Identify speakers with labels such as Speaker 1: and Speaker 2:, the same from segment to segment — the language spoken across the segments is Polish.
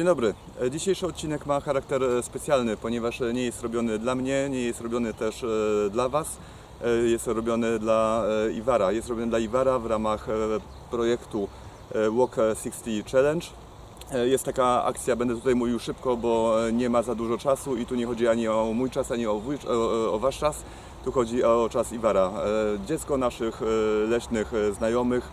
Speaker 1: Dzień dobry. E, Dzisiejszy odcinek ma charakter e, specjalny, ponieważ e, nie jest robiony dla mnie, nie jest robiony też dla Was. Jest robiony dla Iwara. Jest robiony dla Iwara w ramach projektu Walk 60 Challenge. Jest taka akcja, będę tutaj mówił szybko, bo nie ma za dużo czasu i tu nie chodzi ani o mój czas, ani o, o, Wasz czas. Tu chodzi o czas Iwara. Dziecko naszych leśnych znajomych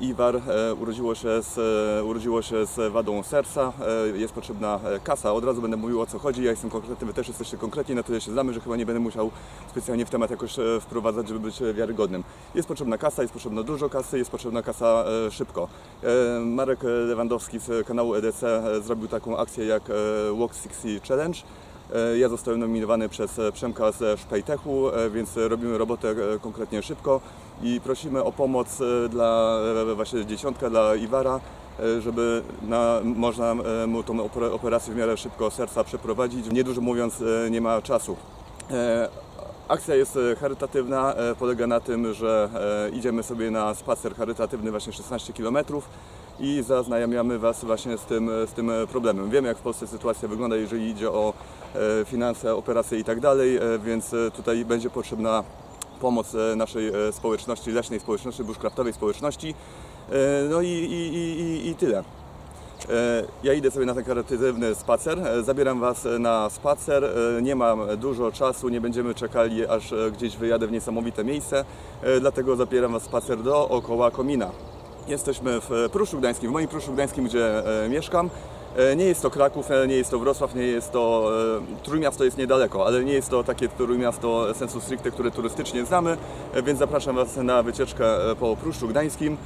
Speaker 1: Iwar e, urodziło się, z, e, urodziło się z wadą serca, e, jest potrzebna e, kasa. Od razu będę mówił o co chodzi, ja jestem konkretny, wy też jesteście konkretni, na tyle się znamy, że chyba nie będę musiał specjalnie w temat jakoś e, wprowadzać, żeby być e, wiarygodnym. Jest potrzebna kasa, jest potrzebna dużo kasy, jest potrzebna kasa e, szybko. E, Marek Lewandowski z kanału EDC e, zrobił taką akcję jak e, Walk 60 Challenge. E, Ja zostałem nominowany przez e, Przemka ze Szpejtechu, e, więc robimy robotę e, konkretnie szybko i prosimy o pomoc e, dla e, właśnie dzieciątka, dla Iwara, e, żeby na, można mu tą oper- operację w miarę szybko serca przeprowadzić. Niedużo mówiąc, nie ma czasu. Akcja jest charytatywna, polega na tym, że idziemy sobie na spacer charytatywny właśnie 16 km i zaznajamiamy Was właśnie z tym, z tym problemem. Wiemy jak w Polsce sytuacja wygląda, jeżeli idzie o finanse, operacje i tak dalej, więc tutaj będzie potrzebna pomoc e, naszej e, społeczności, leśnej społeczności, bushcraftowej społeczności. E, No i, i, i, i- tyle. Ja idę sobie na ten charytatywny spacer, zabieram Was na spacer, nie mam dużo czasu, nie będziemy czekali aż gdzieś wyjadę w niesamowite miejsce, dlatego zabieram Was spacer dookoła komina. Jesteśmy w Pruszu Gdańskim, w moim Pruszu Gdańskim, gdzie mieszkam. E, Nie jest to Kraków, e, nie jest to Wrocław, nie jest to... e, Trójmiasto jest niedaleko, ale nie jest to takie Trójmiasto sensu stricte, które turystycznie znamy, więc zapraszam Was na wycieczkę po Pruszczu Gdańskim.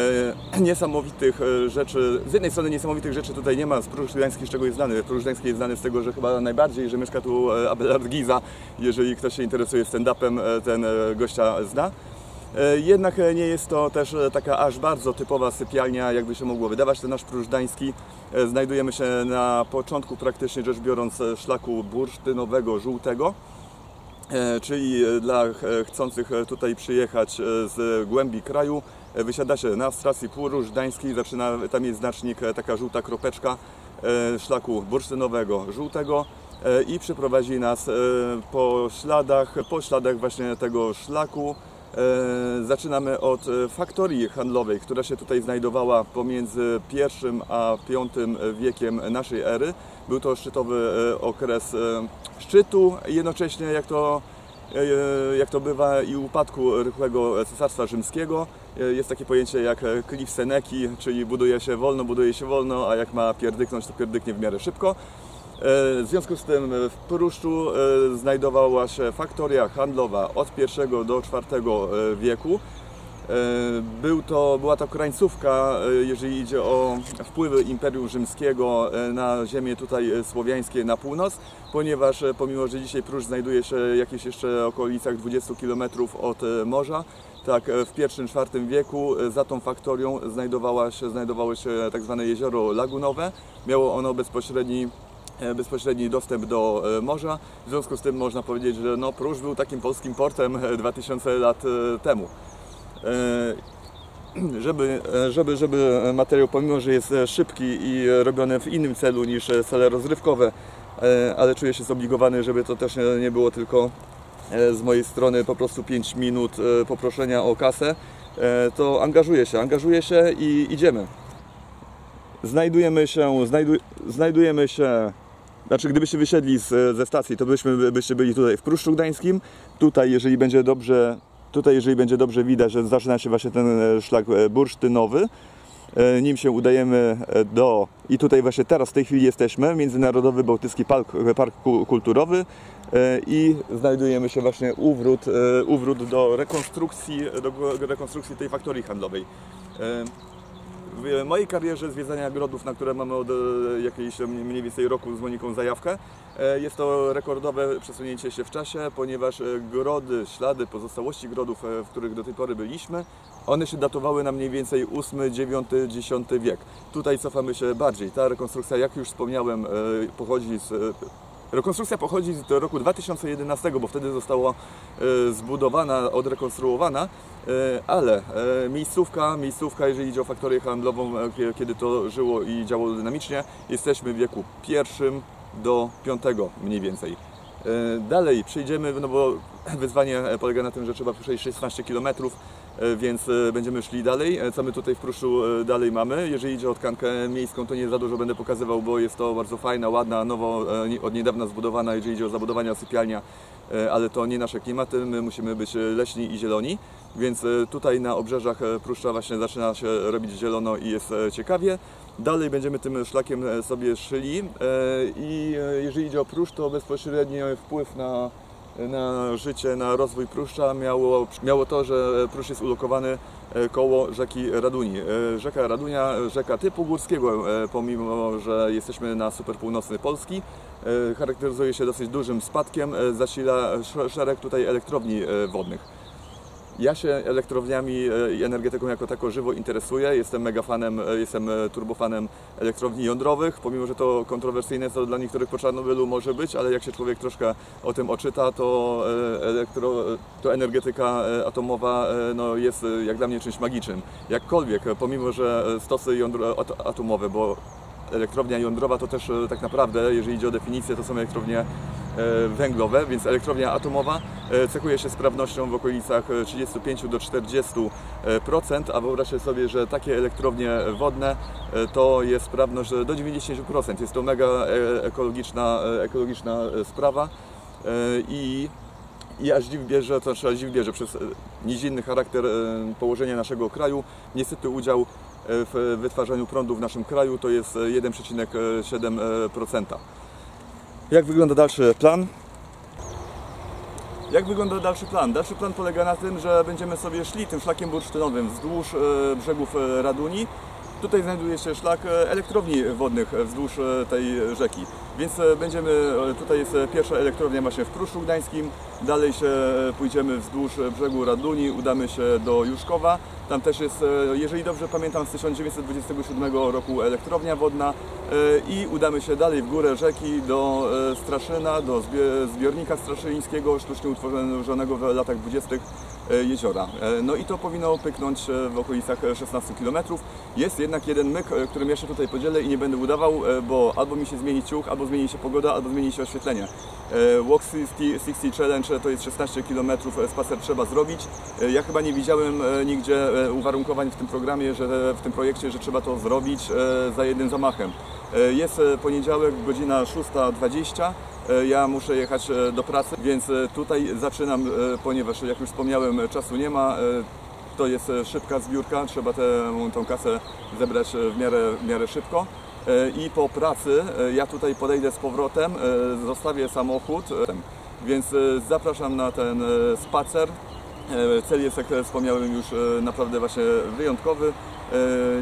Speaker 1: Niesamowitych rzeczy, z jednej strony niesamowitych rzeczy tutaj nie ma, z Pruszcz Gdański z czego jest znany? Pruszcz Gdański jest znany z tego, że chyba najbardziej, że mieszka tu Abelard Giza, jeżeli ktoś się interesuje stand-upem, ten gościa zna. E, Jednak e, nie jest to też e, taka aż bardzo typowa sypialnia, jakby się mogło wydawać. Ten nasz Pruszcz Gdański e, znajdujemy się na początku praktycznie rzecz biorąc szlaku bursztynowego, żółtego. Czyli dla ch- chcących tutaj przyjechać z głębi kraju, wysiada się na stacji Półróż Gdańskiej, zaczyna, tam jest znacznik, taka żółta kropeczka szlaku bursztynowego, żółtego i przyprowadzi nas po śladach, po śladach właśnie tego szlaku. E, Zaczynamy od e, faktorii handlowej, która się tutaj znajdowała pomiędzy I a V wiekiem naszej ery. Był to szczytowy e, okres szczytu, jednocześnie jak to, jak to bywa i upadku rychłego Cesarstwa Rzymskiego. Jest takie pojęcie jak klif Seneki, czyli buduje się wolno, buduje się wolno, a jak ma pierdyknąć, to pierdyknie w miarę szybko. E, W związku z tym e, w Pruszczu e, znajdowała się faktoria handlowa od I do IV wieku. Był to, była to krańcówka, jeżeli idzie o wpływy Imperium Rzymskiego na ziemię tutaj słowiańskie na północ, ponieważ pomimo, że dzisiaj Pruszcz znajduje się jakieś jeszcze okolicach 20 km od morza, tak w I-IV wieku za tą faktorią znajdowała się, znajdowało się tak zwane jezioro lagunowe. Miało ono bezpośredni bezpośredni dostęp do e, morza. W związku z tym można powiedzieć, że no, Pruszcz był takim polskim portem e, 2000 lat e, temu. E, Żeby, e, żeby, żeby materiał, pomimo że jest e, szybki i e, robiony w innym celu niż e, cele rozrywkowe, e, ale czuję się zobligowany, żeby to też e, nie było tylko e, z mojej strony po prostu 5 minut e, poproszenia o kasę, e, to angażuję się, angażuję się i idziemy. Znajdujemy się, znajdu, znajdujemy się, znaczy gdybyście wysiedli z, ze stacji, to byśmy, byście byli tutaj w Pruszczu Gdańskim. Tutaj, jeżeli będzie dobrze, tutaj, jeżeli będzie dobrze widać, że zaczyna się właśnie ten e, szlak e, bursztynowy, E, nim się udajemy do i tutaj właśnie teraz w tej chwili jesteśmy Międzynarodowy Bałtycki Park, Park Ku- Kulturowy i znajdujemy się właśnie uwrót, uwrót do rekonstrukcji do rekonstrukcji tej faktorii handlowej. W mojej karierze zwiedzania grodów, na które mamy od e, jakiejś mniej więcej roku z Moniką zajawkę, e, jest to rekordowe przesunięcie się w czasie, ponieważ e, grody, ślady, pozostałości grodów, w których do tej pory byliśmy, one się datowały na mniej więcej 8, 9, 10 wiek. Tutaj cofamy się bardziej. Ta rekonstrukcja, jak już wspomniałem, pochodzi z Rekonstrukcja pochodzi z roku 2011, bo wtedy została zbudowana, odrekonstruowana, ale e, miejscówka, miejscówka, jeżeli idzie o faktorię handlową, e, kie- kiedy to żyło i działało dynamicznie, jesteśmy w wieku pierwszym do piątego mniej więcej. E, Dalej przejdziemy, no bo wyzwanie e, polega na tym, że trzeba przejść 16 km, więc e, będziemy szli dalej. E, Co my tutaj w Pruszu e, dalej mamy? Jeżeli idzie o tkankę miejską, to nie za dużo będę pokazywał, bo jest to bardzo fajna, ładna, nowo, e, od niedawna zbudowana, jeżeli idzie o zabudowania sypialnia, e, ale to nie nasze klimaty, my musimy być e, leśni i zieloni, więc e, tutaj na obrzeżach e, Pruszcza właśnie zaczyna się robić zielono i jest e, ciekawie. Dalej będziemy tym szlakiem e, sobie szyli e, i e, jeżeli idzie o Pruszcz, to bezpośredni wpływ na, na życie, na rozwój Pruszcza miało, miało to, że Pruszcz jest ulokowany e, koło rzeki Raduni. E, Rzeka Radunia, rzeka typu górskiego, e, pomimo, że jesteśmy na super północnej Polski, charakteryzuje się dosyć dużym spadkiem, zasila sz- szereg tutaj elektrowni wodnych. Ja się elektrowniami e, i energetyką jako tako żywo interesuję. Jestem mega fanem, e, jestem e, turbofanem elektrowni jądrowych, pomimo, że to kontrowersyjne to dla niektórych po Czarnobylu może być, ale jak się człowiek troszkę o tym oczyta, to, elektro, to energetyka atomowa no, jest jak dla mnie czymś magicznym. Jakkolwiek, pomimo, że stosy jądro, at- atomowe, bo elektrownia jądrowa to też e, tak naprawdę, jeżeli idzie o definicję, to są elektrownie e, węglowe, więc elektrownia atomowa e, cechuje się sprawnością w okolicach e, 35 do 40%, e, procent, a wyobraźcie sobie, że takie elektrownie wodne to jest sprawność do 90%. Jest to mega ekologiczna, ekologiczna sprawa i i aż dziw bierze, to znaczy aż dziw bierze przez nizinny charakter położenia naszego kraju. Niestety udział w wytwarzaniu prądu w naszym kraju to jest e, 1,7%. Jak wygląda dalszy plan? Jak wygląda dalszy plan? Dalszy plan polega na tym, że będziemy sobie szli tym szlakiem bursztynowym wzdłuż e, brzegów e, Raduni. Tutaj znajduje się szlak e, elektrowni wodnych wzdłuż e, tej rzeki. Więc e, będziemy, tutaj jest pierwsza elektrownia właśnie w Pruszu Gdańskim. Dalej się pójdziemy wzdłuż brzegu Raduni, udamy się do Juszkowa. Tam też jest, jeżeli dobrze pamiętam, z 1927 roku elektrownia wodna i udamy się dalej w górę rzeki do Straszyna, do zbiornika straszyńskiego, sztucznie utworzonego w latach 20. e, jeziora. E, No i to powinno pyknąć e, w okolicach e, 16 km. Jest jednak jeden myk, którym się tutaj podzielę i nie będę udawał, bo albo mi się zmieni ciuch, albo zmieni się pogoda, albo zmieni się oświetlenie. Walk 60, 60 Challenge to jest 16 km spacer trzeba zrobić. Ja chyba nie widziałem nigdzie uwarunkowań w tym programie, że w tym projekcie, że trzeba to zrobić za jednym zamachem. Jest poniedziałek, godzina 6.20. E, Ja muszę jechać e, do pracy, więc e, tutaj zaczynam, ponieważ jak już wspomniałem, czasu nie ma. To jest szybka zbiórka, trzeba tę kasę zebrać w miarę, w miarę szybko. I po pracy ja tutaj podejdę z powrotem, zostawię samochód, więc zapraszam na ten spacer. Cel jest, jak wspomniałem już, naprawdę właśnie wyjątkowy.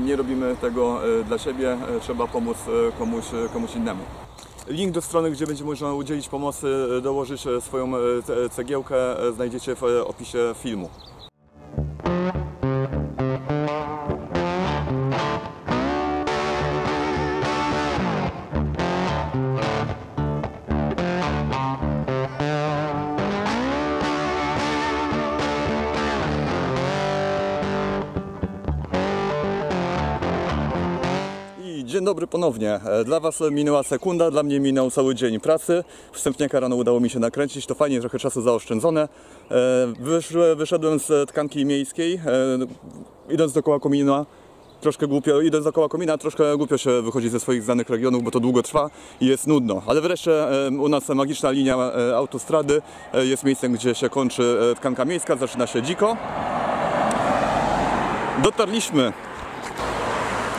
Speaker 1: Nie robimy tego dla siebie, trzeba pomóc komuś, komuś innemu. Link do strony, gdzie będzie można udzielić pomocy, dołożyć e, swoją e, ce- cegiełkę, e, znajdziecie w opisie filmu. Dobry ponownie. E, Dla Was minęła sekunda, dla mnie minął cały dzień pracy. Wstępniaka rano udało mi się nakręcić, to fajnie, trochę czasu zaoszczędzone. E, Wysz, wyszedłem z tkanki miejskiej, e, idąc dookoła komina. Troszkę głupio, idąc dookoła komina, troszkę głupio się wychodzi ze swoich znanych regionów, bo to długo trwa i jest nudno. Ale wreszcie u nas magiczna linia autostrady jest miejscem, gdzie się kończy tkanka miejska, zaczyna się dziko. Dotarliśmy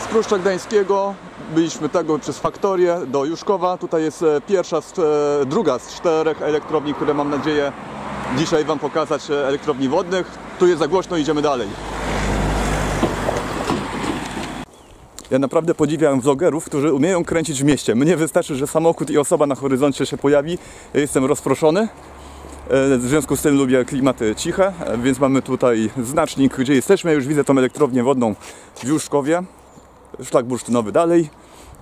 Speaker 1: z Pruszcza Gdańskiego. Byliśmy tego przez faktorię do Juszkowa. Tutaj jest e, pierwsza, z, e, druga z czterech elektrowni, które mam nadzieję dzisiaj Wam pokazać, e, elektrowni wodnych. Tu jest za głośno, idziemy dalej. Ja naprawdę podziwiam vlogerów, którzy umieją kręcić w mieście. Mnie wystarczy, że samochód i osoba na horyzoncie się pojawi. Ja Jestem rozproszony. W związku z tym lubię klimaty ciche, więc mamy tutaj znacznik, gdzie jesteśmy. Już widzę tą elektrownię wodną w Juszkowie. Szlak bursztynowy dalej.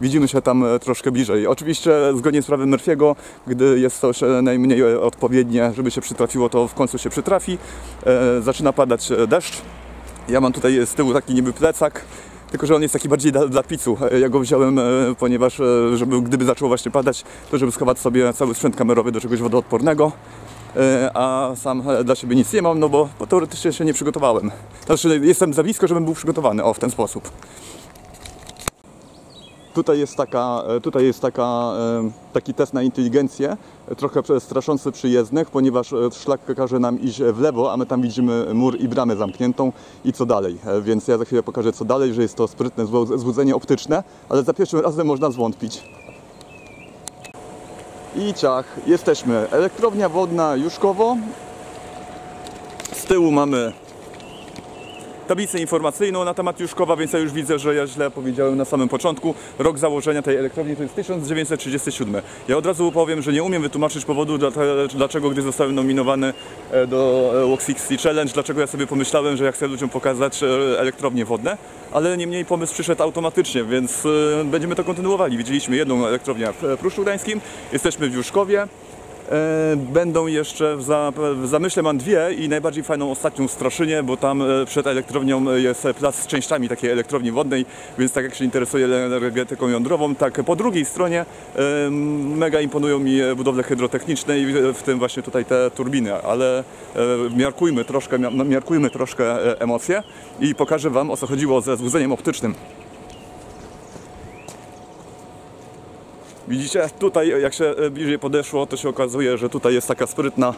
Speaker 1: widzimy się tam e, troszkę bliżej. Oczywiście zgodnie z prawem Murphy'ego, gdy jest e, najmniej odpowiednie, żeby się przytrafiło, to w końcu się przytrafi. E, zaczyna padać e, deszcz. Ja mam tutaj z tyłu taki niby plecak, tylko że on jest taki bardziej dla, dla picu. Ja go wziąłem, ponieważ żeby, gdyby zaczęło właśnie padać, to żeby schować sobie cały sprzęt kamerowy do czegoś wodoodpornego. A sam dla siebie nic nie mam, no bo, bo teoretycznie się nie przygotowałem. Znaczy jestem za blisko, żebym był przygotowany, o w ten sposób. Tutaj jest, taka, e, tutaj jest taka, e, taki test na inteligencję, e, trochę straszący przyjezdnych, ponieważ szlak każe nam iść w lewo, a my tam widzimy mur i bramę zamkniętą i co dalej. Więc ja za chwilę pokażę co dalej, że jest to sprytne złudzenie optyczne, ale za pierwszym razem można zwątpić. I ciach, jesteśmy. Elektrownia wodna Juszkowo. Z tyłu mamy tablicę informacyjną na temat Juszkowa, więc ja już widzę, że ja źle powiedziałem na samym początku. Rok założenia tej elektrowni to jest 1937. Ja od razu powiem, że nie umiem wytłumaczyć powodu, dla- dlaczego gdy zostałem nominowany e, do e, Walk 60 Challenge, dlaczego ja sobie pomyślałem, że ja chcę ludziom pokazać e, elektrownie wodne, ale niemniej pomysł przyszedł automatycznie, więc będziemy to kontynuowali. Widzieliśmy jedną elektrownię w Pruszczu Gdańskim, jesteśmy w Juszkowie. E, Będą jeszcze w, za, w zamyśle mam dwie i najbardziej fajną ostatnią w Straszynie, bo tam e, przed elektrownią jest plac z częściami takiej elektrowni wodnej, więc tak jak się interesuje energetyką jądrową, tak po drugiej stronie e, mega imponują mi budowle hydrotechniczne i w tym właśnie tutaj te turbiny, ale e, miarkujmy troszkę, mia- miarkujmy troszkę e, emocje i pokażę Wam o co chodziło ze złudzeniem optycznym. Widzicie, tutaj jak się e, bliżej podeszło, to się okazuje, że tutaj jest taka sprytna,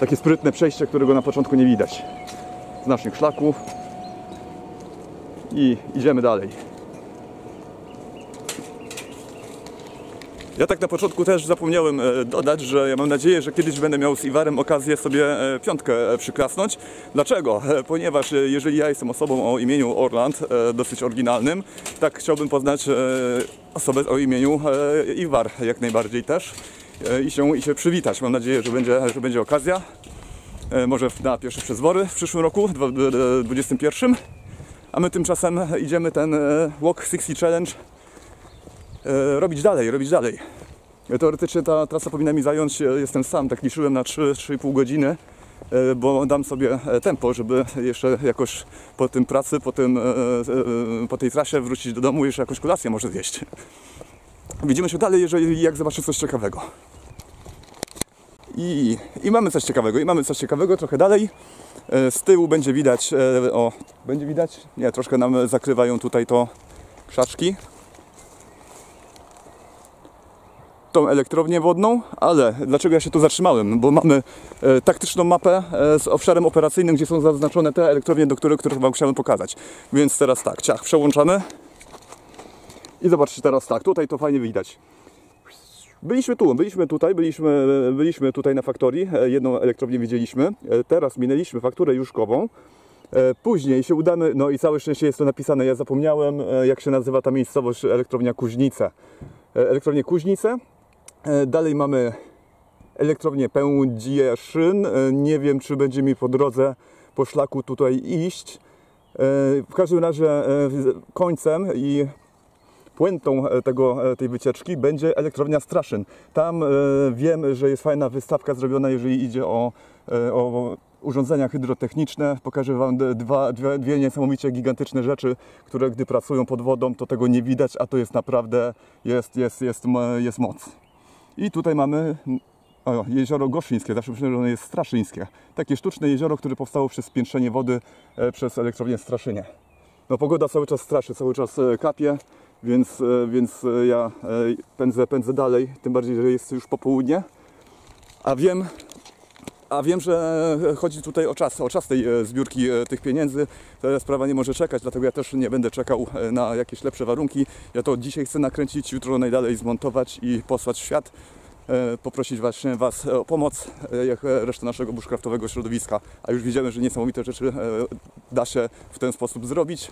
Speaker 1: takie sprytne przejście, którego na początku nie widać. Z naszych szlaków. I idziemy dalej. Ja tak na początku też zapomniałem e, dodać, że ja mam nadzieję, że kiedyś będę miał z Iwarem okazję sobie e, piątkę e, przyklasnąć. Dlaczego? Ponieważ jeżeli ja jestem osobą o imieniu Orland, dosyć oryginalnym, tak chciałbym poznać osobę o imieniu Iwar jak najbardziej też i się, i się przywitać. Mam nadzieję, że będzie, że będzie okazja. Może na pierwsze przezwory w przyszłym roku, dwa- d- d- 21. A my tymczasem idziemy ten Walk 60 Challenge robić dalej, robić dalej. Teoretycznie ta trasa powinna mi zająć, e, jestem sam, tak liczyłem na 3-3,5 godziny, e, bo dam sobie e, tempo, żeby jeszcze jakoś po tym pracy, po, tym, e, e, po tej trasie wrócić do domu jeszcze jakąś kolację może zjeść. Widzimy się dalej, jeżeli jak zobaczę coś ciekawego. I, I mamy coś ciekawego, i mamy coś ciekawego trochę dalej. E, Z tyłu będzie widać, e, o, będzie widać? Nie, troszkę nam zakrywają tutaj to krzaczki. Tą elektrownię wodną, ale dlaczego ja się tu zatrzymałem? Bo mamy e, taktyczną mapę e, z obszarem operacyjnym, gdzie są zaznaczone te elektrownie, do których, których Wam chciałem pokazać. Więc teraz tak, ciach, przełączamy. I zobaczcie teraz tak, tutaj to fajnie widać. Byliśmy tu, byliśmy tutaj, byliśmy, byliśmy tutaj na faktorii, e, jedną elektrownię widzieliśmy. E, Teraz minęliśmy fakturę Juszkową. E, Później się udamy, no i całe szczęście jest to napisane, ja zapomniałem jak się nazywa ta miejscowość, elektrownia Kuźnice. Elektrownię Kuźnice. E, Dalej mamy elektrownię Pędzieszyn. E, Nie wiem, czy będzie mi po drodze, po szlaku tutaj iść. E, W każdym razie końcem i puentą tego, tej wycieczki będzie elektrownia Straszyn. Tam wiem, że jest fajna wystawka zrobiona, jeżeli idzie o, o urządzenia hydrotechniczne. Pokażę Wam dwa, dwie, dwie niesamowicie gigantyczne rzeczy, które gdy pracują pod wodą, to tego nie widać, a to jest naprawdę, jest, jest, jest, jest moc. I tutaj mamy o, jezioro Goszyńskie, zawsze myślałem, że ono jest Straszyńskie. Takie sztuczne jezioro, które powstało przez spiętrzenie wody e, przez elektrownię Straszynie. No pogoda cały czas straszy, cały czas e, kapie, więc, e, więc e, ja e, pędzę, pędzę dalej, tym bardziej, że jest już popołudnie. A wiem, a wiem, że chodzi tutaj o czas, o czas tej e, zbiórki e, tych pieniędzy. Ta sprawa nie może czekać, dlatego ja też nie będę czekał e, na jakieś lepsze warunki. Ja to dzisiaj chcę nakręcić, jutro najdalej zmontować i posłać w świat. E, Poprosić właśnie Was o pomoc, e, jak e, resztę naszego bushcraftowego środowiska. A już widziałem, że niesamowite rzeczy e, da się w ten sposób zrobić.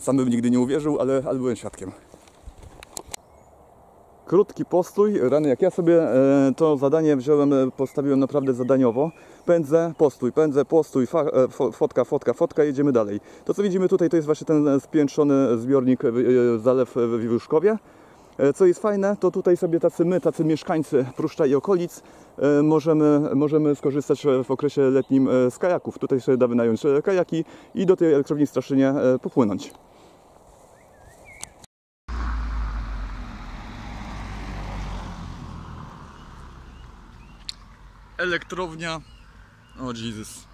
Speaker 1: Sam bym nigdy nie uwierzył, ale, ale byłem świadkiem. Krótki postój, rany jak ja sobie e, to zadanie wziąłem, e, postawiłem naprawdę zadaniowo. Pędzę, postój, pędzę, postój, fa, e, fo- fotka, fotka, fotka, jedziemy dalej. To co widzimy tutaj to jest właśnie ten spiętrzony zbiornik Zalew w Wiwuszkowie. Co jest fajne, to tutaj sobie tacy my, tacy mieszkańcy Pruszcza i okolic możemy, możemy skorzystać w okresie letnim z kajaków. Tutaj sobie da wynająć kajaki i do tej elektrowni Straszynie popłynąć. Elektrownia. O Jezus.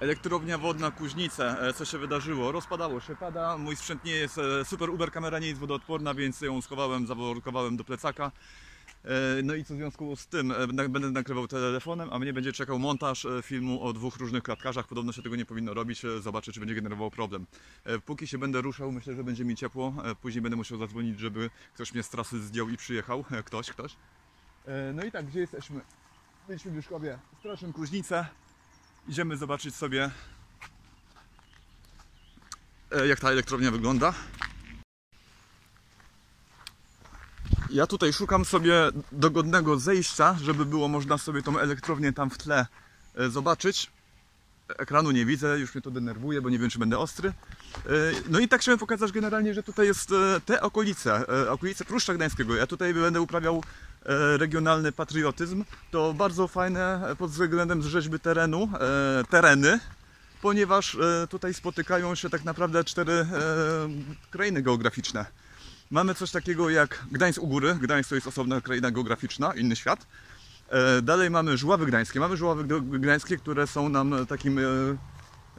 Speaker 1: Elektrownia wodna Kuźnice. E, Co się wydarzyło? Rozpadało się, pada. Mój sprzęt nie jest e, super. Uber kamera nie jest wodoodporna, więc ją schowałem, zaworkowałem do plecaka. E, No i co w związku z tym? Będę nagrywał telefonem, a mnie będzie czekał montaż filmu o dwóch różnych klatkarzach. Podobno się tego nie powinno robić. Zobaczę, czy będzie generował problem. Póki się będę ruszał, myślę, że będzie mi ciepło. Później będę musiał zadzwonić, żeby ktoś mnie z trasy zdjął i przyjechał. Ktoś, ktoś. No i tak, gdzie jesteśmy? Byliśmy w Juszkowie, Straszyn Kuźnicę. Idziemy zobaczyć sobie e, jak ta elektrownia wygląda. Ja tutaj szukam sobie dogodnego zejścia, żeby było można sobie tą elektrownię tam w tle e, zobaczyć. Ekranu nie widzę, już mnie to denerwuje, bo nie wiem czy będę ostry. E, No i tak chciałem pokazać generalnie, że tutaj jest te okolice, okolice Pruszcza Gdańskiego. Ja tutaj będę uprawiał regionalny patriotyzm. To bardzo fajne e, pod względem rzeźby terenu, e, tereny, ponieważ e, tutaj spotykają się tak naprawdę cztery e, krainy geograficzne. Mamy coś takiego jak Gdańsk u góry. Gdańsk to jest osobna kraina geograficzna, inny świat. E, Dalej mamy Żuławy Gdańskie. Mamy Żuławy Gdo- Gdańskie, które są nam takim, e,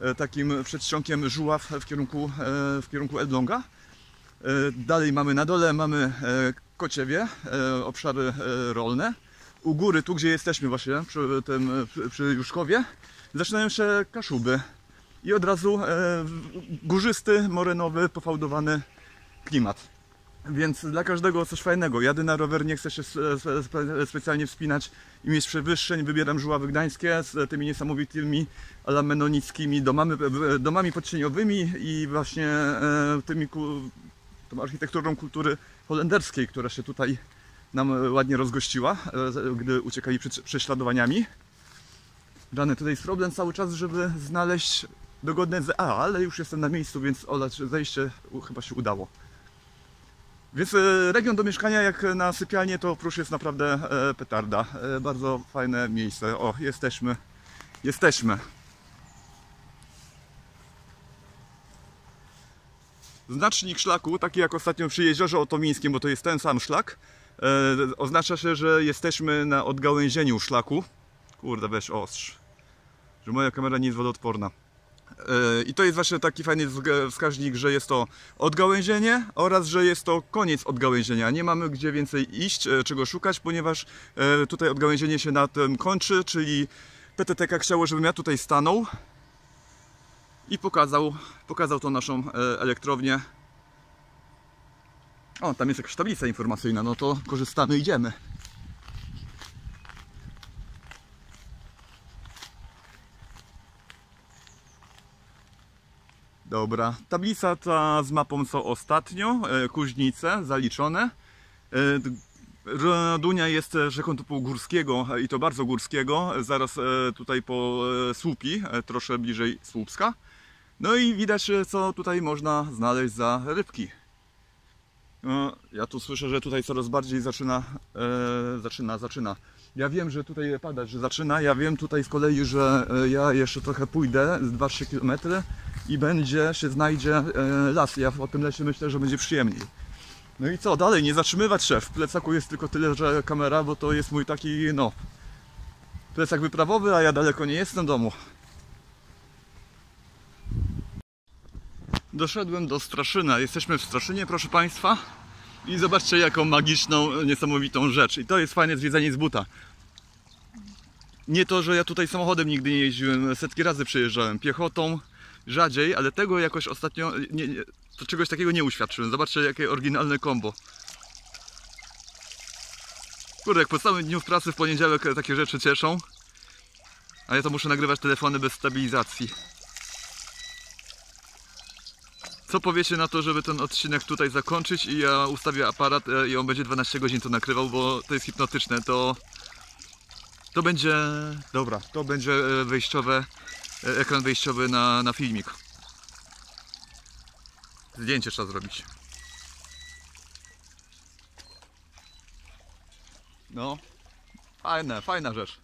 Speaker 1: e, takim przedsionkiem Żuław w kierunku, e, w kierunku Elbląga. E, Dalej mamy na dole mamy e, Kociewie, e, obszary e, rolne. U góry, tu gdzie jesteśmy właśnie, przy, tym, przy, Juszkowie, zaczynają się Kaszuby. I od razu e, górzysty, morenowy, pofałdowany klimat. Więc dla każdego coś fajnego. Jadę na rower, nie chcę się spe- spe- specjalnie wspinać i mieć przewyższeń. Wybieram żuławy gdańskie z tymi niesamowitymi ala menonickimi domami, domami podcieniowymi i właśnie tymi tą architekturą kultury holenderskiej, która się tutaj nam ładnie rozgościła, e, gdy uciekali przed prześladowaniami. Dany tutaj jest problem cały czas, żeby znaleźć dogodne z A, ale już jestem na miejscu, więc olać zejście chyba się udało. Więc e, region do mieszkania jak na sypialnię to Prusz jest naprawdę e, petarda. E, Bardzo fajne miejsce. O, jesteśmy. Jesteśmy. Znacznik szlaku, taki jak ostatnio przy jeziorze otomińskim, bo to jest ten sam szlak, e, oznacza się, że jesteśmy na odgałęzieniu szlaku. Kurde, weź ostrz. Że moja kamera nie jest wodoodporna. E, I to jest właśnie taki fajny wskaźnik, że jest to odgałęzienie oraz, że jest to koniec odgałęzienia. Nie mamy gdzie więcej iść, e, czego szukać, ponieważ e, tutaj odgałęzienie się na tym kończy, czyli PTTK chciało, żebym ja tutaj stanął i pokazał, pokazał tą naszą e, elektrownię. O, tam jest jakaś tablica informacyjna, no to korzystamy, idziemy. Dobra, tablica ta z mapą co ostatnio, e, Kuźnice zaliczone. E, d- Radunia jest rzeką typu górskiego i to bardzo górskiego, zaraz tutaj po Słupi, troszkę bliżej Słupska. No i widać co tutaj można znaleźć za rybki. No, ja tu słyszę, że tutaj coraz bardziej zaczyna, e, zaczyna, zaczyna. Ja wiem, że tutaj padać, że zaczyna. Ja wiem tutaj z kolei, że e, ja jeszcze trochę pójdę z 2-3 km i będzie, się znajdzie e, las. Ja o tym lesie myślę, że będzie przyjemniej. No i co, dalej, nie zatrzymywać się. W plecaku jest tylko tyle, że kamera, bo to jest mój taki, no, plecak wyprawowy, a ja daleko nie jestem domu. Doszedłem do Straszyna. Jesteśmy w Straszynie, proszę Państwa. I zobaczcie, jaką magiczną, niesamowitą rzecz. I to jest fajne zwiedzanie z buta. Nie to, że ja tutaj samochodem nigdy nie jeździłem, setki razy przejeżdżałem. Piechotą rzadziej, ale tego jakoś ostatnio, nie, nie, to czegoś takiego nie uświadczyłem. Zobaczcie, jakie oryginalne kombo. Kurde, jak po całym dniu w pracy w poniedziałek takie rzeczy cieszą. A ja to muszę nagrywać telefony bez stabilizacji. Co
Speaker 2: powiecie na to, żeby ten odcinek tutaj zakończyć i ja ustawię aparat e, i on będzie 12 godzin to nakrywał, bo to jest hipnotyczne, to to będzie, dobra, to będzie e, wejściowe, e, ekran wejściowy na, na filmik. Zdjęcie trzeba zrobić. No, fajne, fajna rzecz.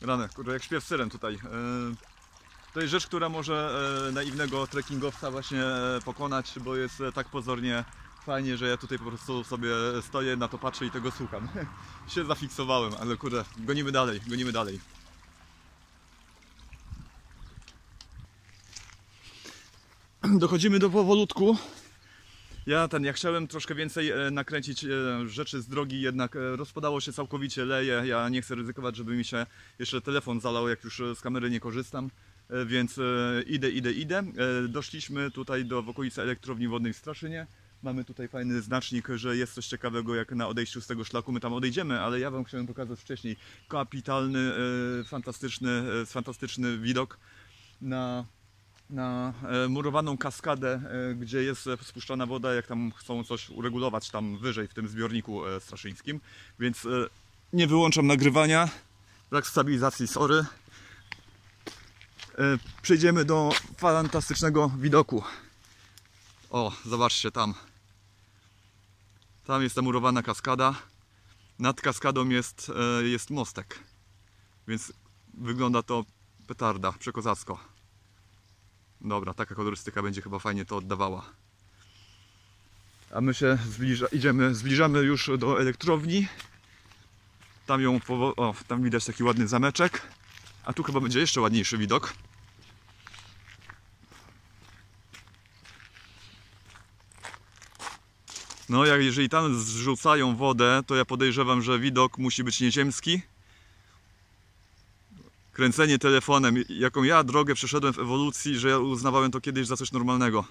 Speaker 2: Rany, kurde, jak śpiew syren tutaj. Yy, To jest rzecz, która może e, naiwnego trekkingowca właśnie e, pokonać, bo jest e, tak pozornie fajnie, że ja tutaj po prostu sobie stoję, na to patrzę i tego słucham. się zafiksowałem, ale kurde, gonimy dalej, gonimy dalej. Dochodzimy do powolutku. Ja ten, ja chciałem troszkę więcej nakręcić rzeczy z drogi, jednak rozpadało się całkowicie, leje. Ja nie chcę ryzykować, żeby mi się jeszcze telefon zalał, jak już z kamery nie korzystam. E, Więc e, idę, idę, idę. E, Doszliśmy tutaj do w okolicy elektrowni wodnej w Straszynie. Mamy tutaj fajny znacznik, że jest coś ciekawego jak na odejściu z tego szlaku. My tam odejdziemy, ale ja Wam chciałem pokazać wcześniej kapitalny, fantastyczny, fantastyczny widok na na murowaną kaskadę, gdzie jest spuszczana woda, jak tam chcą coś uregulować tam wyżej w tym zbiorniku straszyńskim. Więc nie wyłączam nagrywania. Brak stabilizacji, sorry. E, Przejdziemy do fantastycznego widoku. O, zobaczcie tam. Tam jest ta murowana kaskada. Nad kaskadą jest, e, jest mostek. Więc wygląda to petarda, przekozacko. Dobra, taka kolorystyka będzie chyba fajnie to oddawała. A my się zbliża, idziemy, zbliżamy już do elektrowni. Tam ją, o, tam widać taki ładny zameczek. A tu chyba będzie jeszcze ładniejszy widok. No, jak jeżeli tam zrzucają wodę, to ja podejrzewam, że widok musi być nieziemski kręcenie telefonem, jaką ja drogę przeszedłem w ewolucji, że ja uznawałem to kiedyś za coś normalnego.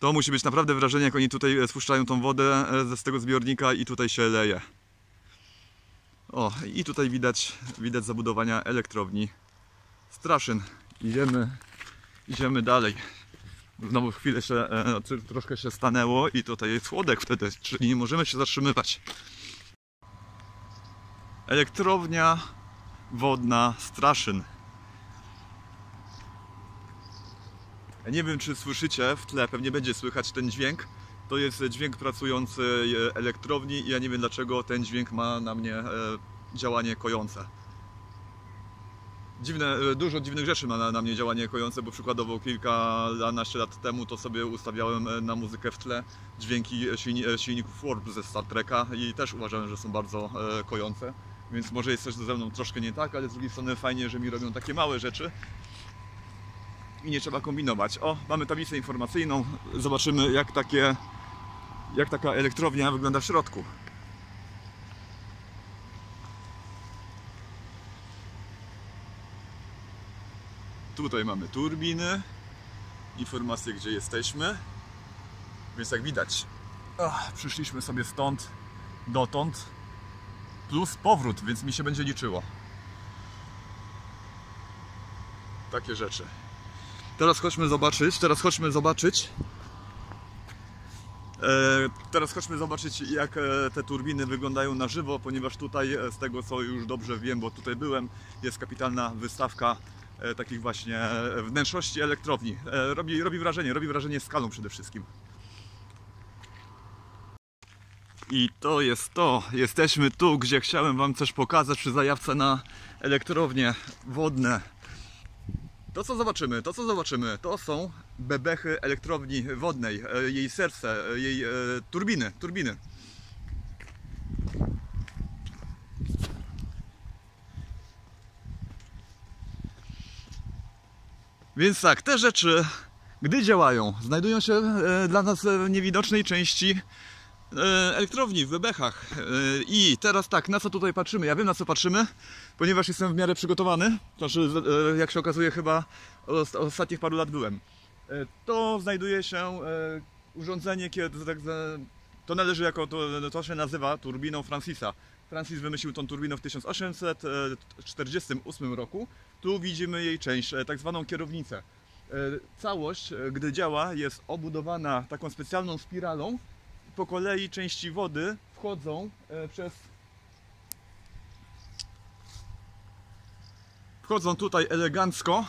Speaker 2: To musi być naprawdę wrażenie, jak oni tutaj e, spuszczają tą wodę e, z tego zbiornika i tutaj się leje. O, i tutaj widać, widać zabudowania elektrowni Straszyn. Idziemy, idziemy dalej. Znowu chwilę się, e, tr- troszkę się stanęło i tutaj jest chłodek wtedy, czyli nie możemy się zatrzymywać. Elektrownia wodna Straszyn. Ja nie wiem, czy słyszycie w tle, pewnie będzie słychać ten dźwięk. To jest dźwięk pracującej elektrowni i ja nie wiem, dlaczego ten dźwięk ma na mnie e, działanie kojące. Dziwne, e, dużo dziwnych rzeczy ma na, na mnie działanie kojące, bo przykładowo kilkanaście lat temu to sobie ustawiałem e, na muzykę w tle dźwięki silni, e, silników Warp ze Star Treka i też uważałem, że są bardzo e, kojące. Więc może jest coś ze mną troszkę nie tak, ale z drugiej strony fajnie, że mi robią takie małe rzeczy i nie trzeba kombinować. O, mamy tablicę informacyjną. Zobaczymy jak takie jak taka elektrownia wygląda w środku. Tutaj mamy turbiny, informacje gdzie jesteśmy. Więc jak widać, ach, przyszliśmy sobie stąd dotąd plus powrót, więc mi się będzie liczyło. Takie rzeczy. Teraz chodźmy zobaczyć, teraz chodźmy zobaczyć. E, teraz chodźmy zobaczyć jak e, te turbiny wyglądają na żywo, ponieważ tutaj e, z tego co już dobrze wiem, bo tutaj byłem, jest kapitalna wystawka takich właśnie wnętrzności elektrowni. Robi, robi wrażenie, robi wrażenie skalą przede wszystkim. I to jest to. Jesteśmy tu, gdzie chciałem Wam coś pokazać przy zajawce na elektrownie wodne. To co zobaczymy, to co zobaczymy, to są bebechy elektrowni wodnej, e, jej serce, e, jej e, turbiny, turbiny. Więc tak, te rzeczy, gdy działają, znajdują się e, dla nas w niewidocznej części elektrowni w bebechach. E, I teraz tak, na co tutaj patrzymy? Ja wiem na co patrzymy, ponieważ jestem w miarę przygotowany. Znaczy, e, jak się okazuje, chyba od ostatnich paru lat byłem. E, To znajduje się e, urządzenie, tak To należy jako, to, to się nazywa turbiną Francisa. Francis wymyślił tą turbinę w 1848 roku. Tu widzimy jej część, e, tak zwaną kierownicę. E, Całość, e, gdy działa, jest obudowana taką specjalną spiralą. Po kolei części wody wchodzą e, przez wchodzą tutaj elegancko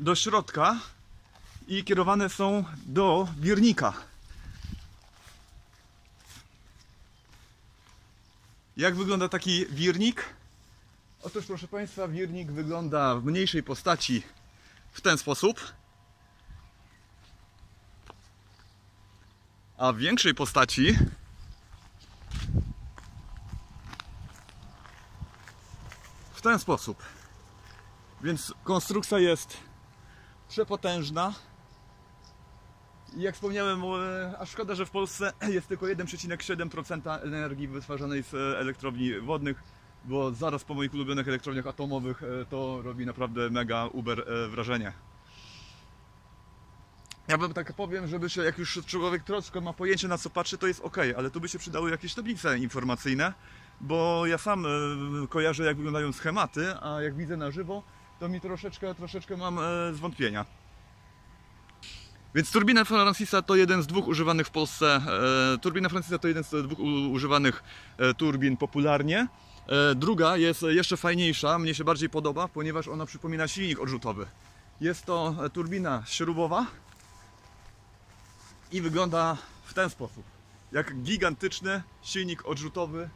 Speaker 2: do środka i kierowane są do wirnika. Jak wygląda taki wirnik? Otóż proszę Państwa, wirnik wygląda w mniejszej postaci w ten sposób. A w większej postaci w ten sposób. Więc konstrukcja jest przepotężna. I jak wspomniałem, e, a szkoda, że w Polsce jest tylko 1,7% energii wytwarzanej z elektrowni wodnych, bo zaraz po moich ulubionych elektrowniach atomowych e, to robi naprawdę mega uber e, wrażenie. Ja bym tak powiem, żeby się, jak już człowiek troszkę ma pojęcie na co patrzy, to jest ok, ale tu by się przydały jakieś tablice informacyjne, bo ja sam e, kojarzę jak wyglądają schematy, a jak widzę na żywo, to mi troszeczkę, troszeczkę mam e, zwątpienia. Więc turbina Francisa to jeden z dwóch używanych w Polsce. E, turbina Francisa to jeden z dwóch używanych turbin popularnie. Druga jest jeszcze fajniejsza, mnie się bardziej podoba, ponieważ ona przypomina silnik odrzutowy. Jest to turbina śrubowa i wygląda w ten sposób. Jak gigantyczny silnik odrzutowy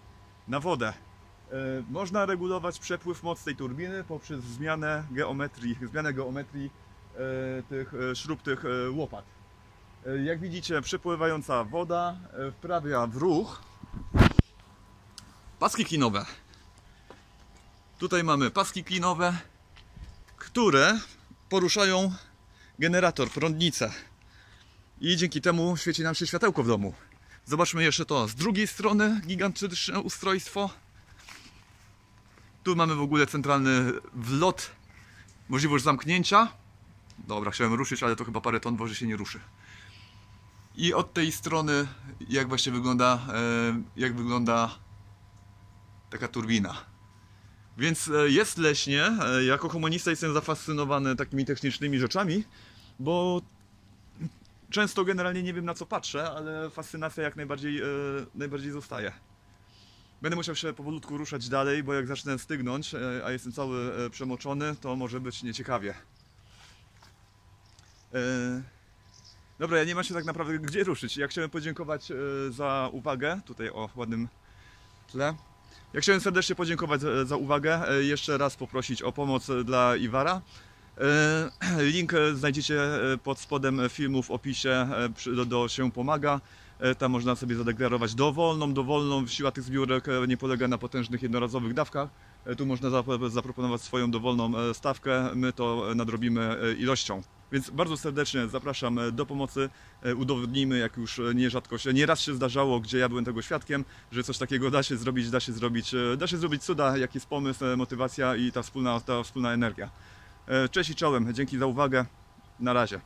Speaker 2: na wodę. E, Można regulować przepływ mocy tej turbiny poprzez zmianę geometrii, zmianę geometrii e, tych e, śrub tych łopat. Jak widzicie, przepływająca woda wprawia w ruch paski klinowe. Tutaj mamy paski klinowe, które poruszają generator, prądnicę. I dzięki temu świeci nam się światełko w domu. Zobaczmy jeszcze to z drugiej strony, gigantyczne ustrojstwo. Tu mamy w ogóle centralny wlot, możliwość zamknięcia. Dobra, chciałem ruszyć, ale to chyba parę ton woży się nie ruszy. I od tej strony jak właśnie wygląda, e, jak wygląda taka turbina. Więc e, jest leśnie. E, Jako humanista jestem zafascynowany takimi technicznymi rzeczami, bo często generalnie nie wiem na co patrzę, ale fascynacja jak najbardziej, e, najbardziej zostaje. Będę musiał się powolutku ruszać dalej, bo jak zacznę stygnąć, e, a jestem cały e, przemoczony, to może być nieciekawie. E, Dobra, ja nie mam się tak naprawdę gdzie ruszyć. Ja chciałem podziękować e, za uwagę, tutaj o ładnym tle. Ja chciałem serdecznie podziękować za, za uwagę. E, Jeszcze raz poprosić o pomoc e, dla Iwara. E, Link znajdziecie e, pod spodem filmu w opisie e, do, do się pomaga. Tam można sobie zadeklarować dowolną, dowolną. Siła tych zbiórek nie polega na potężnych jednorazowych dawkach. Tu można zap- zaproponować swoją dowolną stawkę. My to nadrobimy ilością. Więc bardzo serdecznie zapraszam do pomocy. Udowodnijmy, jak już nierzadko się, nieraz się zdarzało, gdzie ja byłem tego świadkiem, że coś takiego da się zrobić, da się zrobić, da się zrobić cuda, jaki jest pomysł, motywacja i ta wspólna, ta wspólna energia. E, Cześć i czołem, dzięki za uwagę. Na razie.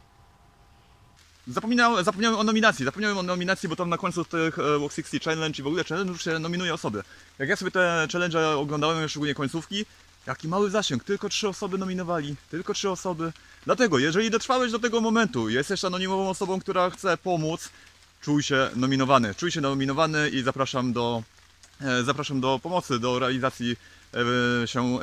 Speaker 2: Zapomniałem, zapomniałem o nominacji, zapomniałem o nominacji, bo tam na końcu tych e, Walk 60 Challenge i w ogóle challenge już się nominuje osoby. Jak ja sobie te challenge oglądałem, szczególnie końcówki, jaki mały zasięg, tylko trzy osoby nominowali, tylko trzy osoby. Dlatego, jeżeli dotrwałeś do tego momentu, jesteś anonimową osobą, która chce pomóc, czuj się nominowany, czuj się nominowany i zapraszam do, e, zapraszam do pomocy, do realizacji się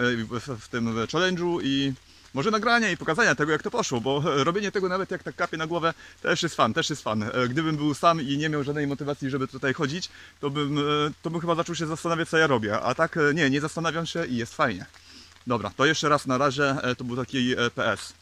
Speaker 2: w tym challenge'u i może nagrania i pokazania tego, jak to poszło, bo robienie tego nawet jak tak kapie na głowę, też jest fan, też jest fan. E, Gdybym był sam i nie miał żadnej motywacji, żeby tutaj chodzić, to bym, e, to bym chyba zaczął się zastanawiać, co ja robię. A tak e, nie, nie zastanawiam się i jest fajnie. Dobra, to jeszcze raz na razie, to był taki PS.